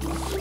What?